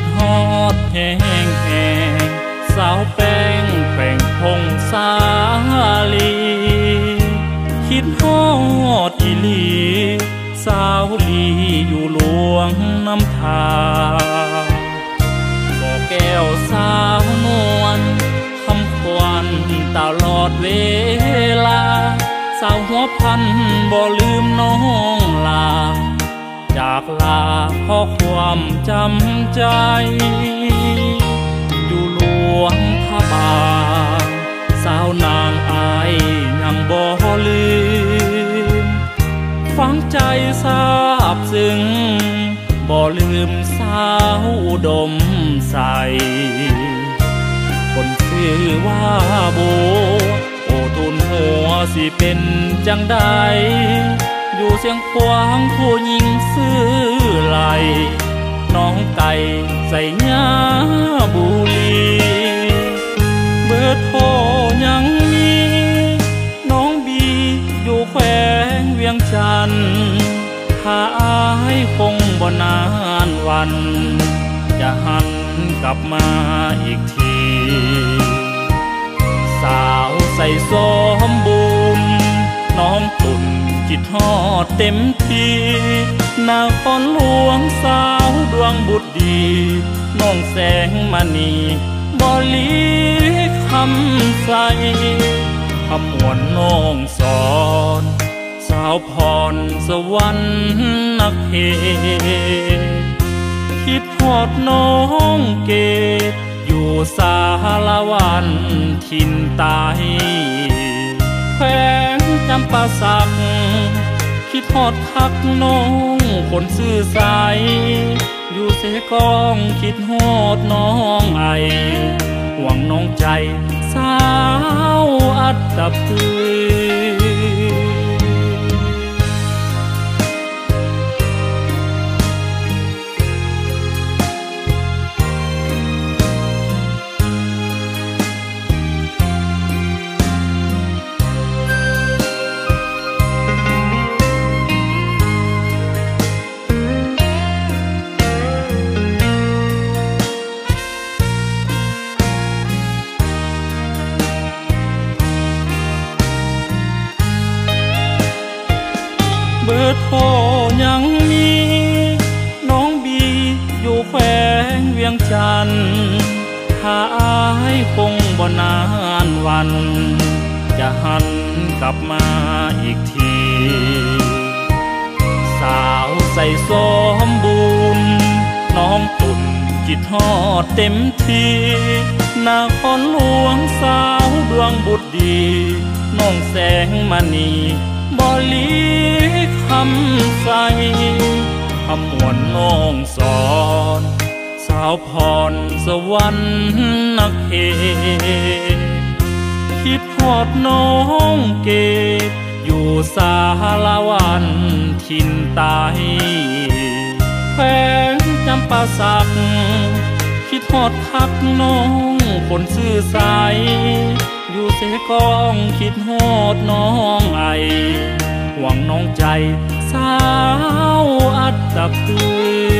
ดฮอดแห้งแห้งสาวแป้งแป้งพงสาลี คิดฮอดอีลี สาวลีอยู่หลวงน้ำทาบอกแก้วสาวนวลคำควันตลอดเวลา สาวหัวพันบ่ลืมน้องลา จากลาเพราะความจำใจ อยู่หลวงพระบางสาวนางอายยังบ่ลืมฝังใจทราบซึ้งบ่ลืมสาวดมใส คนชื่อว่าโบโอทุนหัวสิเป็นจังใด อยู่เสียงขวางผู้หญิงซื้อไหลน้องไก่ใส่ยาบุรีเบอร์โทรยังมี น้องบีอยู่แขวงเวียงจันทน์ถ้าอายคงบ่นานวัน จะหันกลับมาอีกที สาวใส่สมบูรณ์น้องตุ่น จิตฮอดเต็มที่นาคอนหลวงสาวดวงบุตรดีน้องแสงมณีบอลีคำใสขมวนน้องสอน สาวพรสวรรค์นักเหคิดฮอดน้องเกดอยู่สารวันทินตายแขวงจำปาสัก คิดทอดพักน้องคนซื่อใส อยู่เสกองคิดหอดน้องไอ หวังน้องใจ สาวอัตตปือ อโทรยังมี น้องบีอยู่แขวงเวียงจันทน์ถ้าอายคงบ่นานวัน จะหันกลับมาอีกที สาวใส่สมบูรณ์น้องตุ่นจิตฮอดเต็มทีนาคอนหลวงสาวดวงบุตรดี น้องแสงมณีบอลี คำใสขมวนน้องสอน สาวพรสวรรค์นักเหคิดฮอดน้องเกดอยู่สารวันทินตายแขวงจำปาสัก คิดฮอดคักน้องคนซื่อใสอยู่เสกองคิดฮอดน้องไอ หวังน้องใจสาวอัตตปือ